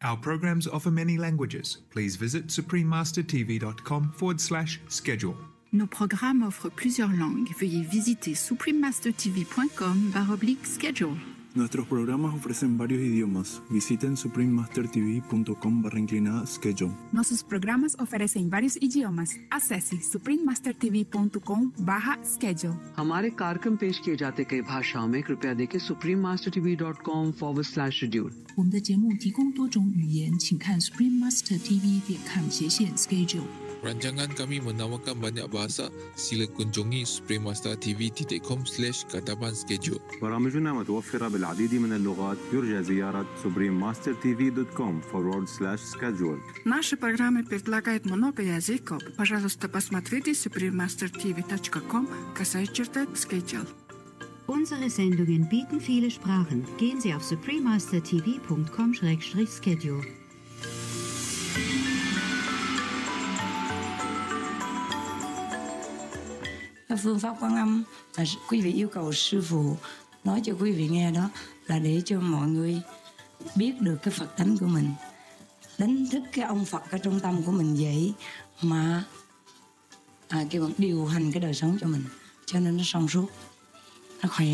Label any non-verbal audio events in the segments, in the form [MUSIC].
Our programs offer many languages. Please visit suprememastertv.com forward slash schedule. Nos programmes offrent plusieurs langues. Veuillez visiter suprememastertv.com schedule. Nuestros programas ofrecen varios idiomas. Visiten suprememastertv.com barra inclinada schedule. Nossos programas oferecem vários idiomas. Acesse suprememastertv.com barra schedule. हमारे कार्यक्रम पेश किए जाते कई भाषाओं में कृपया देखें Supreme Master TV dot com forward slash schedule 我们的节目提供多种语言，请看 Supreme Master TV 点 com 斜线 schedule。 Rancangan kami menawarkan banyak bahasa. Sila kunjungi suprememastertv.com slash katapan schedule. برامجنا متوفرة بالعديد من اللغات يرجى زيارة suprememastertv.com forward slash schedule Наши программы предлагают много языков. Пожалуйста, посмотрите suprememastertv.com касаясь черта schedule. Unsere Sendungen bieten viele Sprachen. Gehen Sie auf suprememastertv.com-schedule. phương pháp quan âm là quý vị yêu cầu sư phụ nói cho quý vị nghe đó là để cho mọi người biết được cái Phật tánh của mình. Đánh thức cái ông Phật ở trong tâm của mình vậy mà à, kêu bằng điều hành cái đời sống cho mình. Cho nên nó song suốt nó khỏe.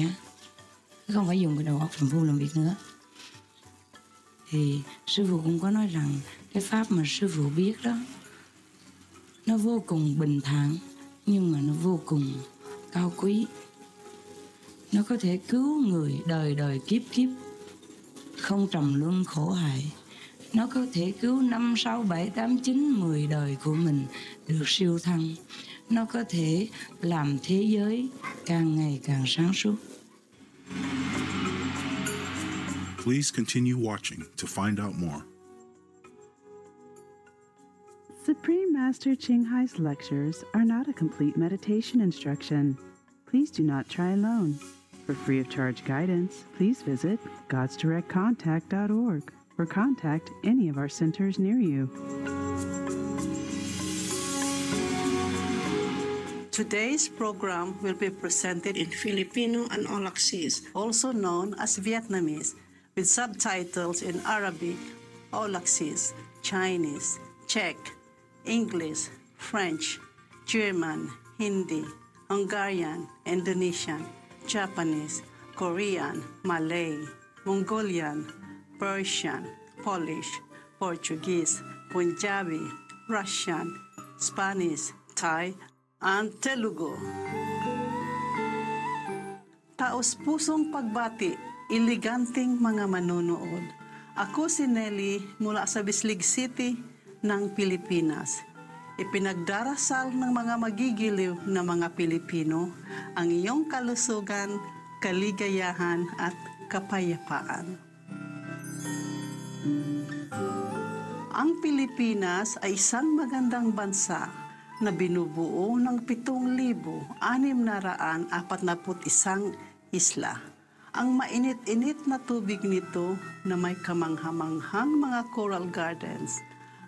Không phải dùng cái đầu óc phàm phu làm việc nữa. Thì sư phụ cũng có nói rằng cái pháp mà sư phụ biết đó nó vô cùng bình thản nhưng mà nó vô cùng cao quý. Nó có thể cứu người đời đời kiếp kiếp, không trầm luân khổ hại. Nó có thể cứu năm sáu bảy tám chín mười đời của mình được siêu thăng. Nó có thể làm thế giới càng ngày càng sáng suốt. Please continue watching to find out more. Supreme Master Ching Hai's lectures are not a complete meditation instruction. Please do not try alone. For free of charge guidance, please visit godsdirectcontact.org or contact any of our centers near you. Today's program will be presented in Filipino and Olaxese, also known as Vietnamese, with subtitles in Arabic, Olaxese, Chinese, Czech, English, French, German, Hindi, Hungarian, Indonesian, Japanese, Korean, Malay, Mongolian, Persian, Polish, Portuguese, Punjabi, Russian, Spanish, Thai, and Telugu. Taos pusong pagbati, iliganting mga manonood. Ako si Nelly mula sa Bislig City ng Pilipinas. Ipinagdarasal ng mga magigiliw na mga Pilipino ang iyong kalusugan, kaligayahan at kapayapaan. Ang Pilipinas ay isang magandang bansa na binubuo ng 7,641 isla. Ang mainit-init na tubig nito na may kamanghamanghang mga coral gardens,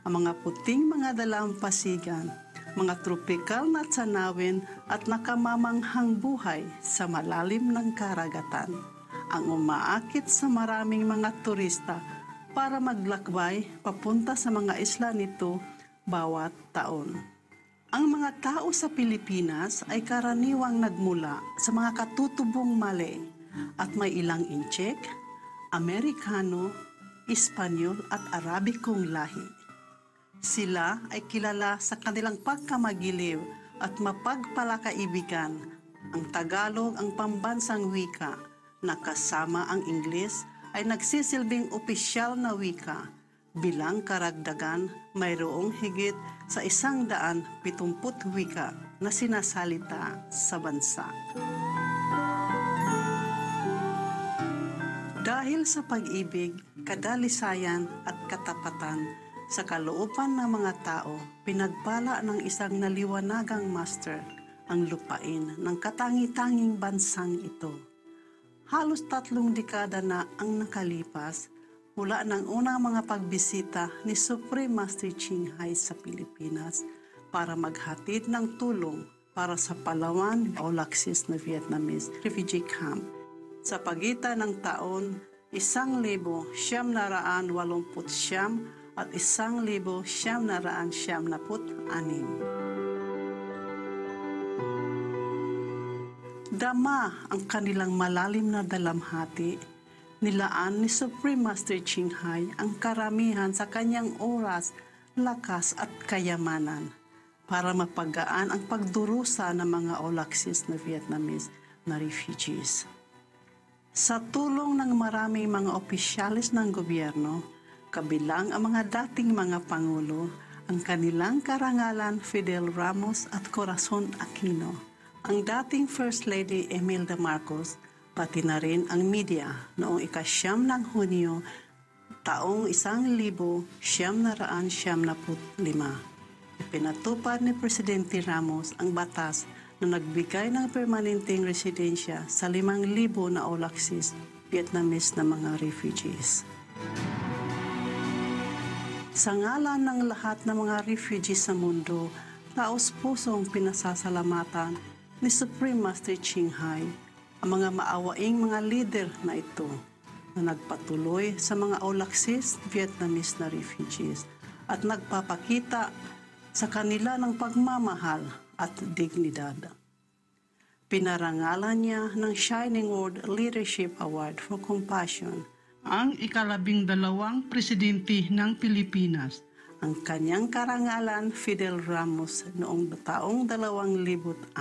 ang mga puting mga dalampasigan, mga tropikal na tanawin at nakamamanghang buhay sa malalim ng karagatan. Ang umaakit sa maraming mga turista para maglakbay papunta sa mga isla nito bawat taon. Ang mga tao sa Pilipinas ay karaniwang nagmula sa mga katutubong Malay at may ilang Inchek, Amerikano, Espanyol at Arabikong lahi. Sila ay kilala sa kanilang pagkamagiliw at mapagpalakaibigan. Ang Tagalog ang pambansang wika na kasama ang Ingles ay nagsisilbing opisyal na wika. Bilang karagdagan, mayroong higit sa isang daan pitumput wika na sinasalita sa bansa. Dahil sa pag-ibig, kadalisayan at katapatan sa kalooban ng mga tao, pinagpala ng isang naliwanagang master ang lupain ng katangi-tanging bansang ito. Halos tatlong dekada na ang nakalipas mula ng unang mga pagbisita ni Supreme Master Ching Hai sa Pilipinas para maghatid ng tulong para sa Palawan o Laxis na Vietnamese refugee camp sa pagitan ng taon isang libo siyam na raan walumput siyam at isang libo siyam na raan siyam na put anim. Dama ang kanilang malalim na dalamhati. Nilaan ni Supreme Master Ching Hai ang karamihan sa kanyang oras, lakas at kayamanan para mapagaan ang pagdurusa ng mga Olaksis na Vietnamese na refugees. Sa tulong ng maraming mga opisyalis ng gobyerno, kabilang ang mga dating mga pangulo, ang kanilang karangalan Fidel Ramos at Corazon Aquino, ang dating First Lady Imelda Marcos, pati na rin ang media noong ikasyam ng Hunyo taong isang libo siyam na raan siyam na lima. Ipinatupad ni Presidente Ramos ang batas na nagbigay ng permanenteng residensya sa 5,000 na Olaksis Vietnamese na mga refugees. Sa ngalan ng lahat ng mga refugees sa mundo, taos pusong pinasasalamatan ni Supreme Master Ching Hai ang mga maawaing mga leader na ito na nagpatuloy sa mga Olaksis Vietnamese na refugees at nagpapakita sa kanila ng pagmamahal at dignidad. Pinarangalan niya ng Shining World Leadership Award for Compassion ang ikalabing dalawang presidente ng Pilipinas. Ang kanyang karangalan Fidel Ramos noong taong 2006,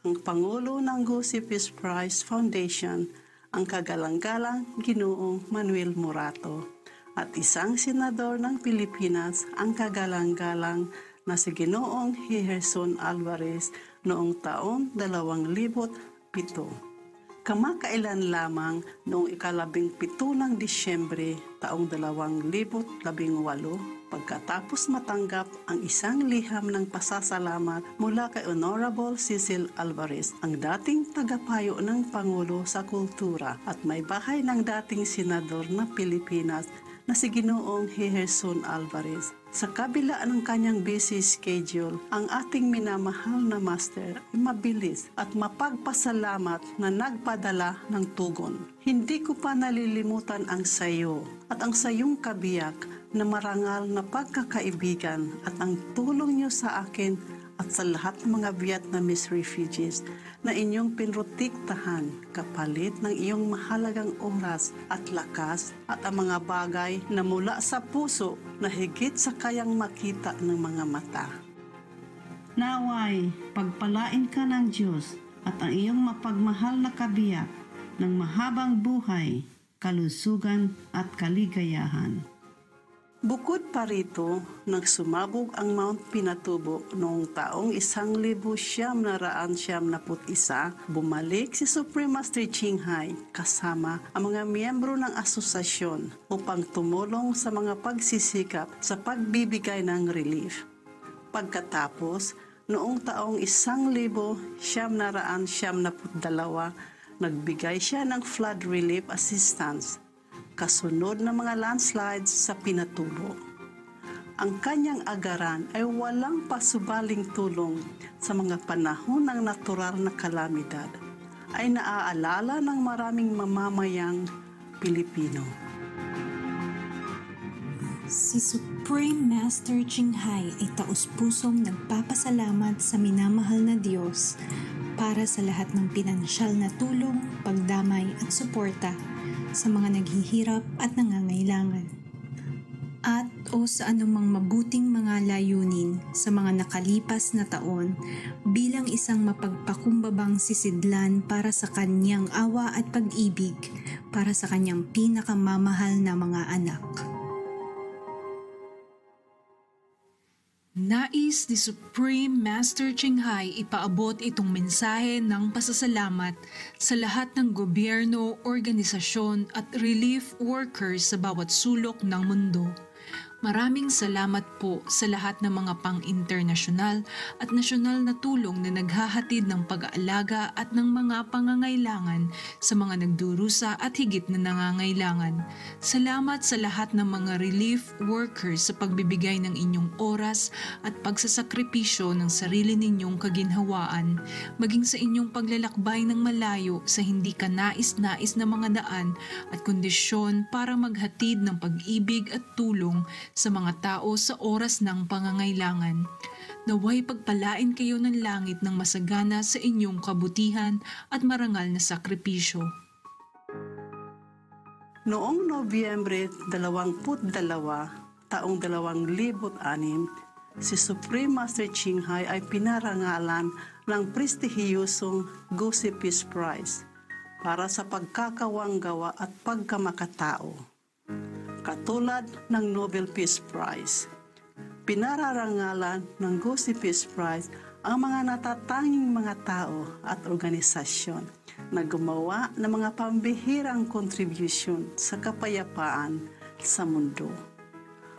ang Pangulo ng Gusi Peace Prize Foundation, ang kagalang-galang Ginoong Manuel Morato, at isang senador ng Pilipinas, ang kagalang-galang na si Ginoong Hiherson Alvarez noong taong 2007. Kamakailan lamang noong ikalabing pito ng Disyembre taong 2018 pagkatapos matanggap ang isang liham ng pasasalamat mula kay Honorable Cecil Alvarez, ang dating tagapayo ng Pangulo sa Kultura at may bahay ng dating senador na Pilipinas na si Ginoong Hiherson Alvarez. Sa kabila ng kanyang busy schedule, ang ating minamahal na master ay mabilis at mapagpasalamat na nagpadala ng tugon. Hindi ko pa nalilimutan ang sayo at ang sayong kabiyak na marangal na pagkakaibigan at ang tulong niyo sa akin at sa lahat ng mga Vietnamese refugees na inyong pinrotiktahan kapalit ng iyong mahalagang oras at lakas at ang mga bagay na mula sa puso na higit sa kayang makita ng mga mata. Naway, pagpalain ka ng Diyos at ang iyong mapagmahal na kabiyak ng mahabang buhay, kalusugan at kaligayahan. Bukod pa rito, nagsumabog ang Mount Pinatubo noong taong isang libo siyam na raan siyam na put isa, bumalik si Supreme Master Ching Hai kasama ang mga miyembro ng asosasyon upang tumulong sa mga pagsisikap sa pagbibigay ng relief. Pagkatapos, noong taong isang libo siyam na raan siyam na put dalawa, nagbigay siya ng flood relief assistance kasunod ng mga landslides sa Pinatubo. Ang kanyang agaran ay walang pasubaling tulong sa mga panahon ng natural na kalamidad ay naaalala ng maraming mamamayang Pilipino. Si Supreme Master Ching Hai ay taus-pusong nagpapasalamat sa minamahal na Diyos para sa lahat ng pinansyal na tulong, pagdamay at suporta sa mga naghihirap at nangangailangan. At o sa anumang mabuting mga layunin sa mga nakalipas na taon bilang isang mapagpakumbabang sisidlan para sa kanyang awa at pag-ibig para sa kanyang pinakamamahal na mga anak. Nais ni Supreme Master Ching Hai ipaabot itong mensahe ng pasasalamat sa lahat ng gobyerno, organisasyon at relief workers sa bawat sulok ng mundo. Maraming salamat po sa lahat ng mga pang-internasyonal at nasyonal na tulong na naghahatid ng pag-aalaga at ng mga pangangailangan sa mga nagdurusa at higit na nangangailangan. Salamat sa lahat ng mga relief workers sa pagbibigay ng inyong oras at pagsasakripisyo ng sarili ninyong kaginhawaan, maging sa inyong paglalakbay ng malayo sa hindi ka nais-nais na mga daan at kondisyon para maghatid ng pag-ibig at tulong sa mga tao sa oras ng pangangailangan. Naway pagpalain kayo ng langit ng masagana sa inyong kabutihan at marangal na sakripisyo. Noong Nobyembre 22, taong 2006, si Supreme Master Ching Hai ay pinarangalan ng prestihiyosong Gusi Peace Prize para sa pagkakawanggawa at pagkamakatao. Katulad ng Nobel Peace Prize, pinararangalan ng Gusi Peace Prize ang mga natatanging mga tao at organisasyon na gumawa ng mga pambihirang contribution sa kapayapaan sa mundo.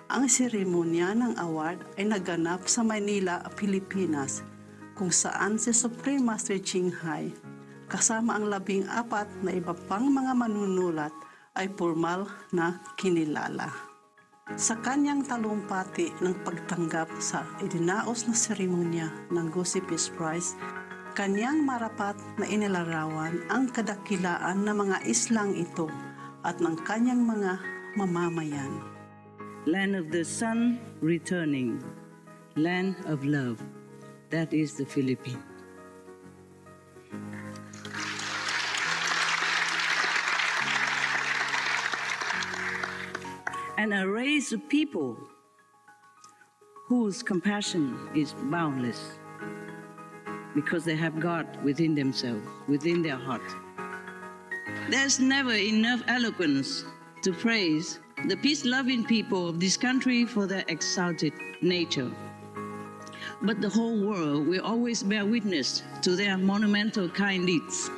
Ang seremonya ng award ay naganap sa Manila, Pilipinas, kung saan si Supreme Master Ching Hai kasama ang labing apat na iba pang mga manunulat ay formal na kinilala. Sa kanyang talumpati ng pagtanggap sa idinaos na seremonya ng Gusi Peace Prize, kanyang marapat na inilarawan ang kadakilaan ng mga islang ito at ng kanyang mga mamamayan. Land of the sun returning, land of love. That is the Philippines. And a race of people whose compassion is boundless because they have God within themselves, within their heart. There's never enough eloquence to praise the peace loving people of this country for their exalted nature. But the whole world will always bear witness to their monumental kind deeds,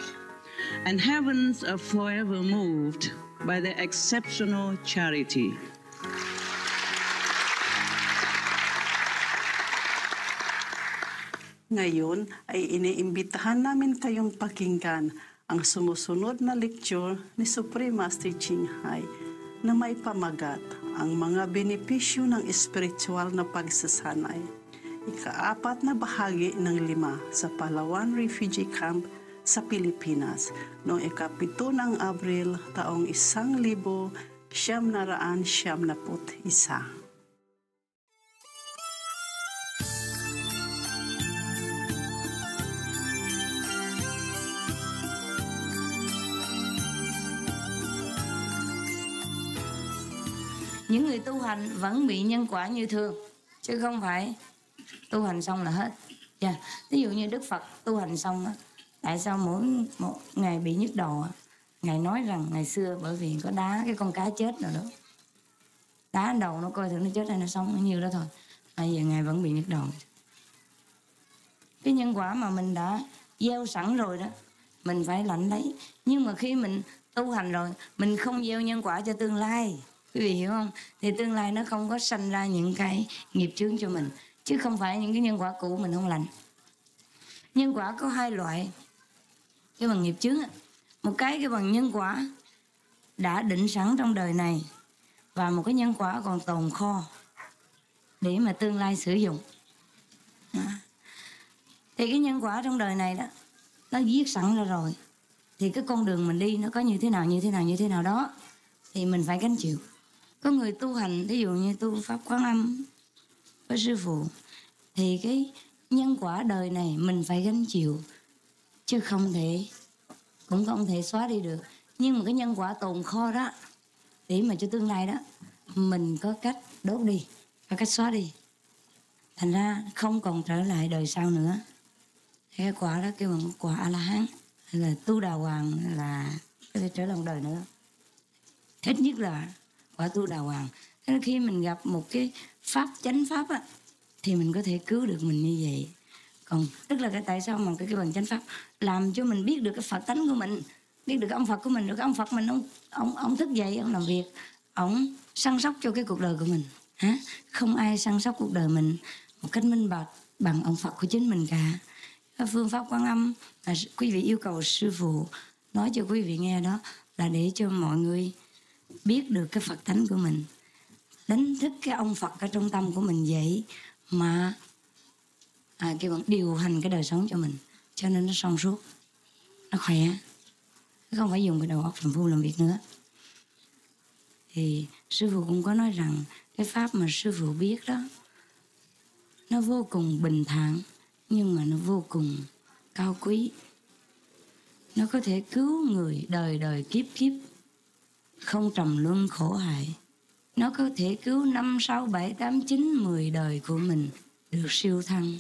and heavens are forever moved by their exceptional charity. Ngayon ay iniimbitahan namin kayong pakinggan ang sumusunod na lecture ni Supreme Master Ching Hai na may pamagat ang mga benepisyo ng espiritual na pagsasanay. Ikaapat na bahagi ng lima sa Palawan Refugee Camp sa Pilipinas noong ikapito ng Abril, taong isang libo, siyam naraan siyam naput isa. những người tu hành vẫn bị nhân quả như thường, chứ không phải tu hành xong là hết dạ, yeah. ví dụ như đức phật tu hành xong á tại sao mỗi một ngày bị nhức đầu à? ngài nói rằng ngày xưa bởi vì có đá, cái con cá chết rồi đó. Đá đầu nó coi thử nó chết hay nó sống, nó nhiêu đó thôi. Mà giờ ngài vẫn bị nhức đầu. Cái nhân quả mà mình đã gieo sẵn rồi đó, mình phải lãnh lấy. Nhưng mà khi mình tu hành rồi, mình không gieo nhân quả cho tương lai. Quý vị hiểu không? Thì tương lai nó không có sanh ra những cái nghiệp chướng cho mình. Chứ không phải những cái nhân quả cũ mình không lành. Nhân quả có hai loại cái bằng nghiệp chướng một cái cái bằng nhân quả đã định sẵn trong đời này và một cái nhân quả còn tồn kho để mà tương lai sử dụng. À. Thì cái nhân quả trong đời này đó, nó viết sẵn ra rồi. Thì cái con đường mình đi nó có như thế nào, như thế nào, như thế nào đó, thì mình phải gánh chịu. Có người tu hành ví dụ như tu pháp quán âm với sư phụ, thì cái nhân quả đời này mình phải gánh chịu chứ không thể, cũng không thể xóa đi được. Nhưng mà cái nhân quả tồn kho đó, để mà cho tương lai đó, mình có cách đốt đi, có cách xóa đi. Thành ra không còn trở lại đời sau nữa. Cái quả đó kêu bằng quả a la hán hay là tu đà hoàng là có thể trở lại một đời nữa. Thích nhất là quả tu đà hoàng. Thế khi mình gặp một cái pháp, chánh pháp á, thì mình có thể cứu được mình như vậy còn, tức là cái tại sao mà cái cái bằng chánh pháp làm cho mình biết được cái phật tánh của mình, biết được cái ông phật của mình, được cái ông phật mình, ông ông ông thức dậy, ông làm việc, ông săn sóc cho cái cuộc đời của mình, hả? Không ai săn sóc cuộc đời mình một cách minh bạch bằng ông Phật của chính mình cả. Cái phương pháp quan âm là quý vị yêu cầu sư phụ nói cho quý vị nghe đó là để cho mọi người biết được cái Phật tánh của mình. Đánh thức cái ông Phật ở trong tâm của mình vậy mà à, kêu bằng điều hành cái đời sống cho mình cho nên nó song suốt nó khỏe. Không phải dùng cái đầu óc làm phu làm việc nữa. Thì sư phụ cũng có nói rằng cái pháp mà sư phụ biết đó nó vô cùng bình thản nhưng mà nó vô cùng cao quý. Nó có thể cứu người đời đời kiếp kiếp không trầm luân khổ hại. Nó có thể cứu năm sáu bảy tám chín mười đời của mình được siêu thăng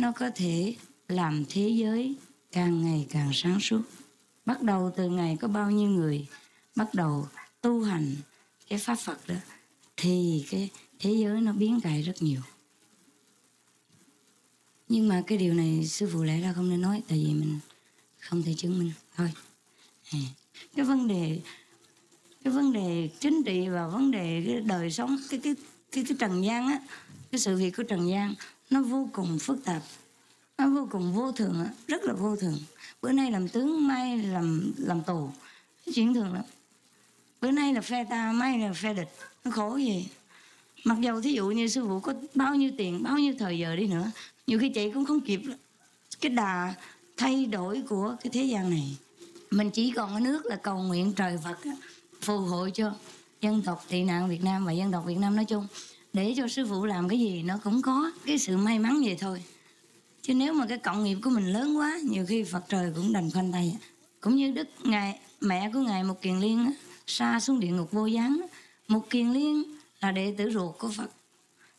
nó có thể làm thế giới càng ngày càng sáng suốt. Bắt đầu từ ngày có bao nhiêu người bắt đầu tu hành cái pháp phật đó thì cái thế giới nó biến cải rất nhiều. Nhưng mà cái điều này sư phụ lẽ ra không nên nói tại vì mình không thể chứng minh. Thôi. À, cái vấn đề cái vấn đề chính trị và vấn đề cái đời sống cái cái cái, cái trần gian á cái sự việc của trần gian nó vô cùng phức tạp. Nó vô cùng vô thường rất là vô thường. Bữa nay làm tướng, mai làm làm tù. Chuyện thường lắm. Bữa nay là phe ta, mai là phe địch. Nó khổ gì mặc dầu thí dụ như sư phụ có bao nhiêu tiền, bao nhiêu thời giờ đi nữa, nhiều khi chị cũng không kịp. Cái đà thay đổi của cái thế gian này. Mình chỉ còn ở nước là cầu nguyện trời Phật phù hộ cho dân tộc tị nạn Việt Nam và dân tộc Việt Nam nói chung để cho sư phụ làm cái gì nó cũng có cái sự may mắn vậy thôi. Chứ nếu mà cái cộng nghiệp của mình lớn quá, nhiều khi Phật trời cũng đành khoanh tay. Cũng như đức ngài, mẹ của ngài một kiền liên xa xuống địa ngục vô gián một kiền liên là đệ tử ruột của Phật,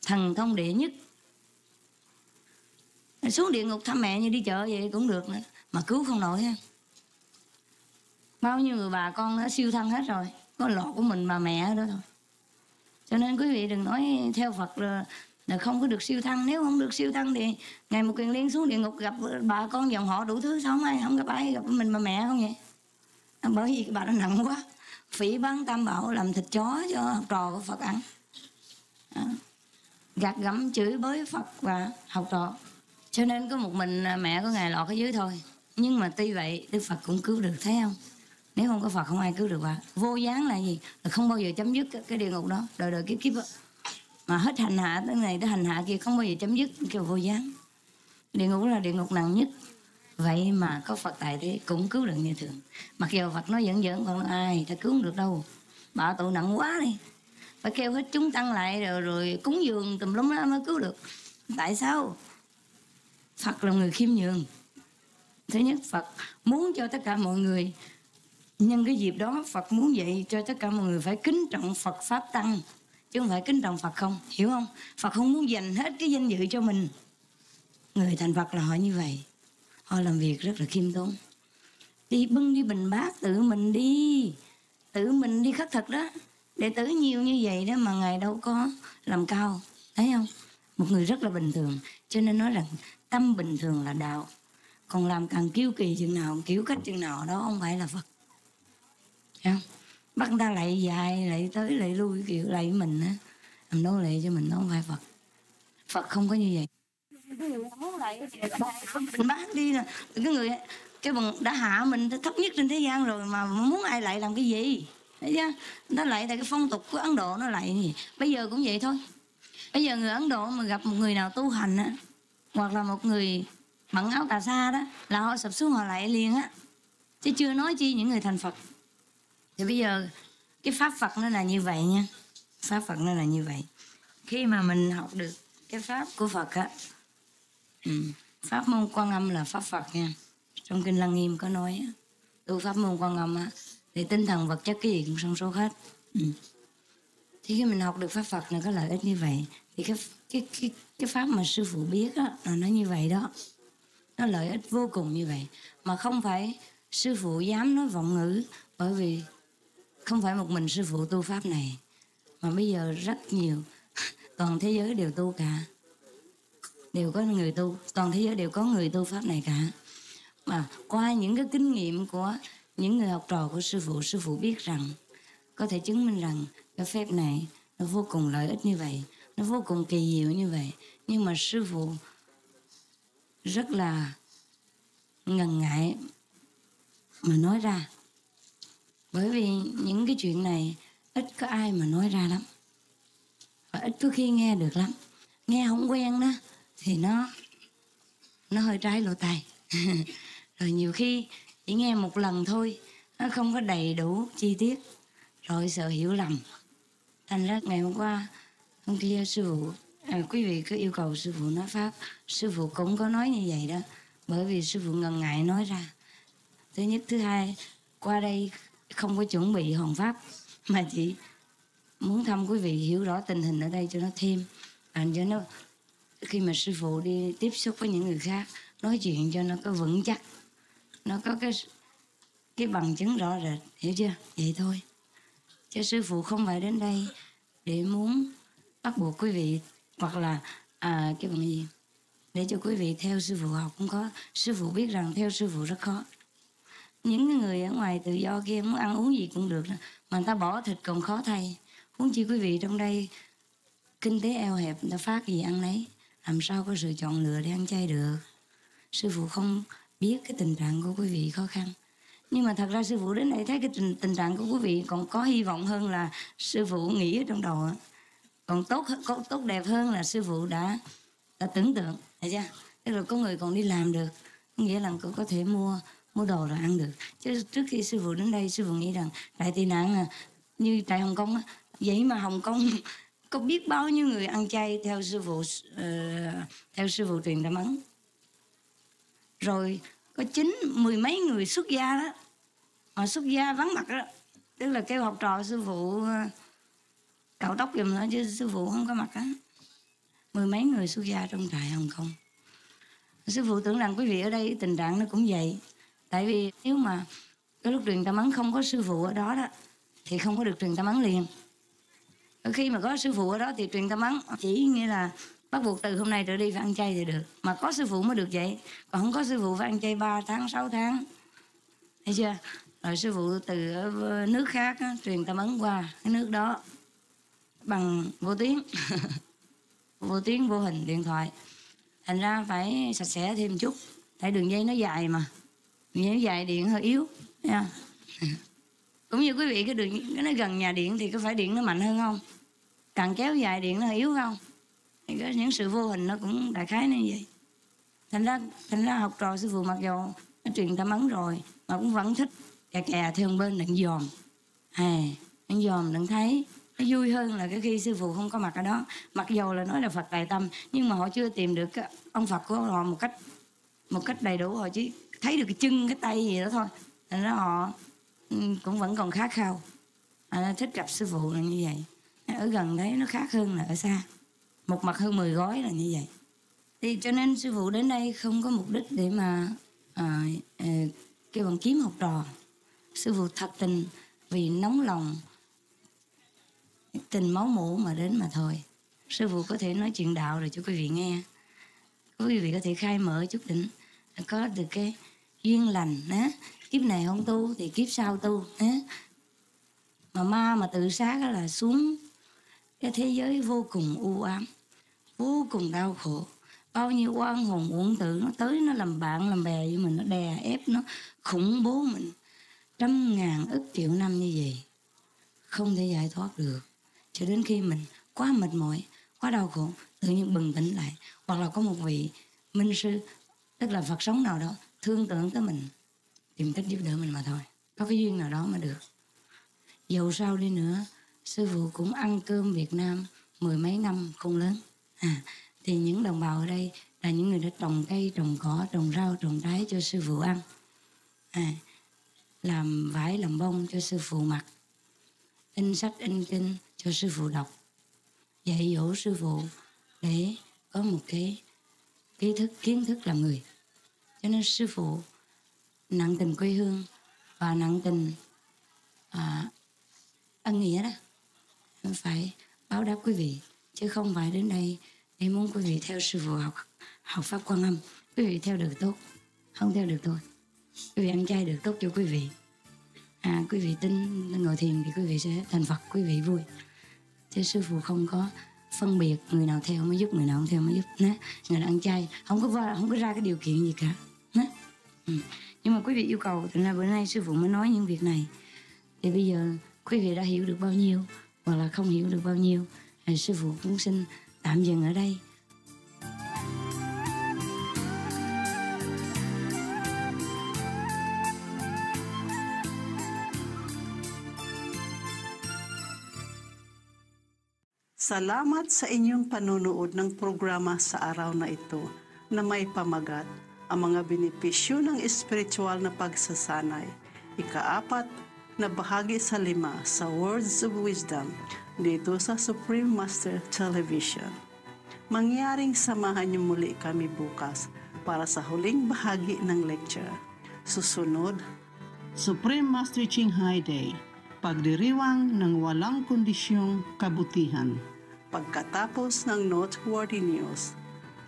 thần thông đệ nhất. Xuống địa ngục thăm mẹ như đi chợ vậy cũng được nữa, mà cứu không nổi ha bao nhiêu người bà con nó siêu thân hết rồi, có lọ của mình bà mẹ đó thôi cho nên quý vị đừng nói theo Phật là, là không có được siêu thân nếu không được siêu thân thì ngày một quyền liên xuống địa ngục gặp bà con dòng họ đủ thứ sao không ai không gặp ai gặp mình mà mẹ không vậy? Bởi vì bà nó nặng quá. Phỉ bán tam bảo làm thịt chó cho học trò của Phật ăn. À. gạt gẫm chửi bới Phật và học trò. Cho nên có một mình mẹ của ngài lọt ở dưới thôi. Nhưng mà tuy vậy Đức Phật cũng cứu được thấy không? Nếu không có Phật không ai cứu được bà. Vô gián là gì? Là không bao giờ chấm dứt cái địa ngục đó. Đời đời kiếp kiếp đó. mà hết hành hạ tới này tới hành hạ kia, không bao giờ chấm dứt, kêu vô gián. Địa ngục là địa ngục nặng nhất. Vậy mà có Phật tại thế, cũng cứu được như thường. Mặc dù Phật nói dẫn dẫn còn ai ta cứu không được đâu. Bà tụ nặng quá đi. Phải kêu hết chúng tăng lại rồi rồi cúng dường tùm lum đó mới cứu được. Tại sao? Phật là người khiêm nhường. Thứ nhất, Phật muốn cho tất cả mọi người nhân cái dịp đó, Phật muốn vậy cho tất cả mọi người phải kính trọng Phật pháp tăng, chứ không phải kính trọng Phật không, hiểu không? Phật không muốn dành hết cái danh dự cho mình. Người thành Phật là họ như vậy. Họ làm việc rất là khiêm tốn. Đi bưng đi bình bát, tự mình đi, tự mình đi khất thực đó. Đệ tử nhiều như vậy đó mà ngài đâu có làm cao, thấy không? Một người rất là bình thường, cho nên nói rằng tâm bình thường là đạo. Còn làm càng kiêu kỳ chừng nào, kiểu cách chừng nào đó, không phải là phật không bắt người ta lại dài, lại tới, lại lui kiểu lại mình á. Làm nô lệ cho mình nó không phải phật. Phật không có như vậy. Mình bán đi là cái người, cái bằng đã hạ mình thấp nhất trên thế gian rồi mà muốn ai lại làm cái gì? Thấy chưa? Nó lại tại cái phong tục của ấn độ nó lại gì bây giờ cũng vậy thôi. Bây giờ người ấn độ mà gặp một người nào tu hành á, hoặc là một người mặc áo cà sa đó, là họ sập xuống họ lại liền á. Chứ chưa nói chi những người thành phật thì bây giờ cái pháp phật nó là như vậy nha. Pháp phật nó là như vậy. Khi mà mình học được cái pháp của phật á ừ, pháp môn quan âm là pháp phật nha. Trong kinh lăng nghiêm có nói á, tu pháp môn quan âm á thì tinh thần vật chất cái gì cũng song số hết. Ừ. thì khi mình học được pháp phật này có lợi ích như vậy thì cái cái cái cái pháp mà sư phụ biết á là nó như vậy đó. Nó lợi ích vô cùng như vậy. Mà không phải sư phụ dám nói vọng ngữ bởi vì không phải một mình sư phụ tu pháp này, mà bây giờ rất nhiều. Toàn thế giới đều tu cả. Đều có người tu, toàn thế giới đều có người tu pháp này cả. Mà qua những cái kinh nghiệm của những người học trò của sư phụ sư phụ biết rằng, có thể chứng minh rằng cái phép này nó vô cùng lợi ích như vậy, nó vô cùng kỳ diệu như vậy. Nhưng mà sư phụ rất là ngần ngại mà nói ra bởi vì những cái chuyện này ít có ai mà nói ra lắm. Và ít có khi nghe được lắm. Nghe không quen đó thì nó nó hơi trái lỗ tai. [LAUGHS] Rồi nhiều khi chỉ nghe một lần thôi nó không có đầy đủ chi tiết. Rồi sợ hiểu lầm. Thành ra ngày hôm qua hôm kia sư phụ à, quý vị cứ yêu cầu sư phụ nói pháp. Sư phụ cũng có nói như vậy đó. Bởi vì sư phụ ngần ngại nói ra. Thứ nhất thứ hai qua đây không có chuẩn bị hoàn pháp mà chỉ muốn thăm quý vị hiểu rõ tình hình ở đây cho nó thêm. À, cho nó khi mà sư phụ đi tiếp xúc với những người khác nói chuyện cho nó có vững chắc nó có cái cái bằng chứng rõ rệt hiểu chưa? Vậy thôi. Chứ sư phụ không phải đến đây để muốn bắt buộc quý vị hoặc là à, cái bằng gì? Để cho quý vị theo sư phụ học cũng có. Sư phụ biết rằng theo sư phụ rất khó những người ở ngoài tự do kia muốn ăn uống gì cũng được mà người ta bỏ thịt còn khó thay. Huống chi quý vị trong đây kinh tế eo hẹp người ta phát gì ăn lấy làm sao có sự chọn lựa để ăn chay được? Sư phụ không biết cái tình trạng của quý vị khó khăn. Nhưng mà thật ra sư phụ đến đây thấy cái tình, tình trạng của quý vị còn có hy vọng hơn là sư phụ nghĩ ở trong đầu còn tốt có tốt đẹp hơn là sư phụ đã đã tưởng tượng thấy chưa? Tức là có người còn đi làm được nghĩa là có, có thể mua mua đồ rồi ăn được. Chứ trước khi sư phụ đến đây sư phụ nghĩ rằng đại tị nạn à, như tại hồng kông á. Vậy mà hồng kông có biết bao nhiêu người ăn chay theo sư phụ uh, theo sư phụ truyền tâm ấn rồi có chín mười mấy người xuất gia đó. Mà xuất gia vắng mặt đó. Tức là kêu học trò sư phụ ờ, cạo tóc giùm nữa chứ sư phụ không có mặt á. Mười mấy người xuất gia trong trại hồng kông. Sư phụ tưởng rằng quý vị ở đây tình trạng nó cũng vậy tại vì nếu mà cái lúc truyền tâm ấn không có sư phụ ở đó đó thì không có được truyền tâm ấn liền. Khi mà có sư phụ ở đó thì truyền tâm ấn chỉ nghĩa là bắt buộc từ hôm nay trở đi phải ăn chay thì được. Mà có sư phụ mới được vậy. Còn không có sư phụ phải ăn chay 3 tháng 6 tháng. Thấy chưa? Rồi sư phụ từ nước khác á, truyền tâm ấn qua cái nước đó bằng vô tiếng. [LAUGHS] Vô tiếng vô hình điện thoại. Thành ra phải sạch sẽ thêm chút. Tại đường dây nó dài mà đường dây dài điện hơi yếu nha cũng như quý vị, cái đường, cái nó gần nhà điện thì có phải điện nó mạnh hơn không? Càng kéo dài điện nó hơi yếu không? Thì có những sự vô hình nó cũng đại khái như vậy. Thành ra thành ra học trò sư phụ mặc dù nó truyền tâm ấn rồi, mà cũng vẫn thích kè kè theo bên đừng dòm. À đừng dòm đừng thấy, nó vui hơn là cái khi sư phụ không có mặt ở đó. Mặc dù là nói là phật tài tâm, nhưng mà họ chưa tìm được ông phật của họ một cách một cách đầy đủ họ chỉ thấy được cái chân cái tay gì đó thôi. Thành ra họ ừ, cũng vẫn còn khát khao. À, thích gặp sư phụ là như vậy. Ở gần đấy nó khác hơn là ở xa. Một mặt hơn 10 gói là như vậy. Thì cho nên sư phụ đến đây không có mục đích để mà à, à, kêu bằng kiếm học trò. Sư phụ thật tình vì nóng lòng tình máu mủ mà đến mà thôi. Sư phụ có thể nói chuyện đạo rồi cho quý vị nghe. Quý vị có thể khai mở chút đỉnh. Có được cái duyên lành, á. Kiếp này không tu thì kiếp sau tu, á. Mà ma mà tự sát là xuống cái thế giới vô cùng u ám, vô cùng đau khổ. Bao nhiêu oan hồn uổng tử nó tới nó làm bạn, làm bè với mình, nó đè ép nó, khủng bố mình. Trăm ngàn ức triệu năm như vậy, không thể giải thoát được. Cho đến khi mình quá mệt mỏi, quá đau khổ, tự nhiên bừng tỉnh lại. Hoặc là có một vị minh sư, tức là phật sống nào đó thương tưởng tới mình tìm cách giúp đỡ mình mà thôi. Có cái duyên nào đó mà được. Dầu sao đi nữa sư phụ cũng ăn cơm việt nam mười mấy năm không lớn. À, thì những đồng bào ở đây là những người đã trồng cây trồng cỏ trồng rau trồng trái cho sư phụ ăn. À, làm vải làm bông cho sư phụ mặc. In sách in kinh cho sư phụ đọc. Dạy dỗ sư phụ để có một cái kiến thức kiến thức làm người cho nên sư phụ nặng tình quê hương và nặng tình à, ân nghĩa đó. Phải báo đáp quý vị chứ không phải đến đây để muốn quý vị theo sư phụ học học pháp quan âm. Quý vị theo được tốt không theo được thôi quý vị ăn chay được tốt cho quý vị. À quý vị tin ngồi thiền thì quý vị sẽ thành phật quý vị vui. Chứ sư phụ không có phân biệt người nào theo mới giúp người nào không theo mới giúp. Nè người nào ăn chay không có không có ra cái điều kiện gì cả ừ. nhưng mà quý vị yêu cầu thì ra bữa nay sư phụ mới nói những việc này. Thì bây giờ quý vị đã hiểu được bao nhiêu, hoặc là không hiểu được bao nhiêu, thì sư phụ cũng xin tạm dừng ở đây. Salamat sa inyong panunood ng programa sa araw na ito na may pamagat. Ang mga benepisyo ng espiritual na pagsasanay. Ikaapat na bahagi sa lima sa Words of Wisdom dito sa Supreme Master Television. Mangyaring samahan niyo muli kami bukas para sa huling bahagi ng lecture. Susunod, Supreme Master Ching Hai Day, pagdiriwang ng walang kondisyong kabutihan. Pagkatapos ng noteworthy news,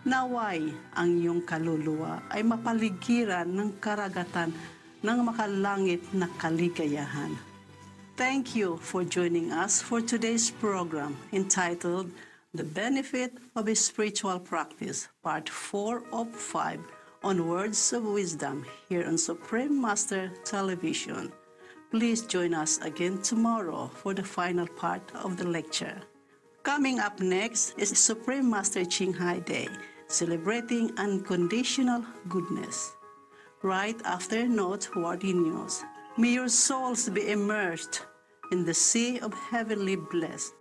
naway ang iyong kaluluwa ay mapaligiran ng karagatan ng makalangit na kaligayahan. Thank you for joining us for today's program entitled The Benefit of a Spiritual Practice, Part 4 of 5 on Words of Wisdom here on Supreme Master Television. Please join us again tomorrow for the final part of the lecture. Coming up next is Supreme Master Ching Hai Day, celebrating unconditional goodness. Right after noteworthy news, may your souls be immersed in the sea of heavenly bliss.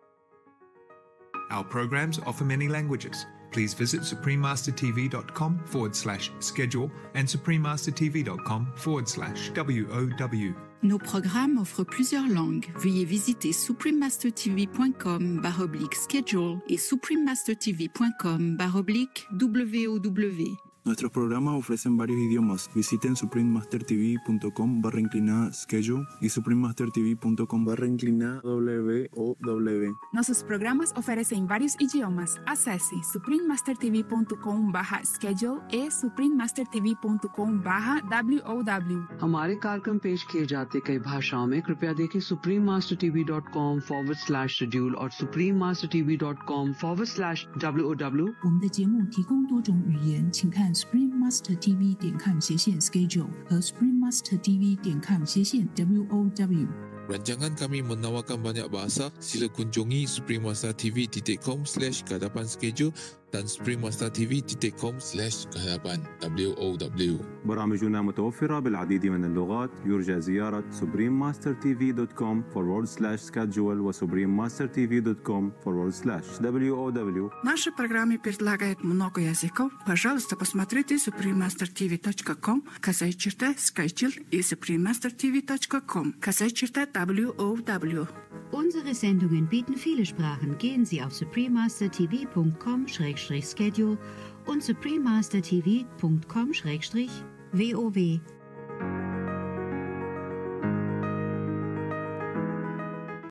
Our programs offer many languages. Please visit suprememastertv.com forward slash schedule and suprememastertv.com forward slash WOW. Nos programmes offrent plusieurs langues. Veuillez visiter suprememastertv.com baroblique schedule et suprememastertv.com baroblique WOW. Nuestros programas ofrecen varios idiomas. Visiten suprememastertv.com barra inclinada schedule y suprememastertv.com barra inclinada WOW. Nossos programas oferecem vários idiomas. Acesse suprememastertv.com barra schedule e suprememastertv.com barra WOW. हमारे कार्यक्रम पेश किए जाते कई भाषाओं में कृपया देखें Supreme Master TV dot com forward slash schedule और Supreme Master TV dot com forward slash W O W 我们的节目提供多种语言，请看 Spring Master TV 点 com 斜线 Schedule 和 Spring Master TV 点 com 斜线 WOW。 Rancangan kami menawarkan banyak bahasa. Sila kunjungi suprememastertv.com slash kehadapan schedule dan suprememastertv.com slash kehadapan WOW. برامجنا متوفرة بالعديد من اللغات يرجى زيارة suprememastertv.com forward slash schedule و suprememastertv.com forward slash WOW Наши программы предлагают много языков. Пожалуйста, посмотрите suprememastertv.com, касай черта Skychill и suprememastertv.com, касай черта WOW. Unsere Sendungen bieten viele Sprachen. Gehen Sie auf suprememastertv.com-schedule www.supreme-schedule und suprememastertv.com-wow.